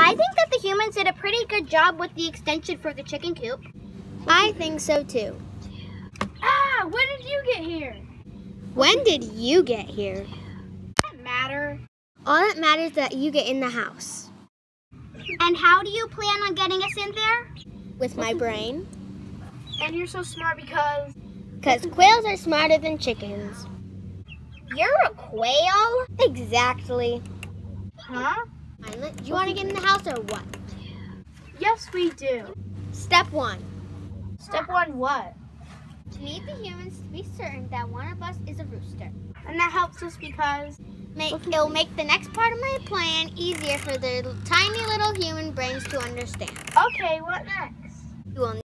I think that the humans did a pretty good job with the extension for the chicken coop. I think so too. Ah, when did you get here? When did you get here? Doesn't matter. All that matters is that you get in the house. And how do you plan on getting us in there? With my brain. And you're so smart because Because quails are smarter than chickens. You're a quail? Exactly. Huh? Do you want to get in the house or what? Yes, we do. Step one. Step one, what? To need the humans to be certain that one of us is a rooster. And that helps us because Make, it'll make the next part of my plan easier for the tiny little human brains to understand. okay, what next? You will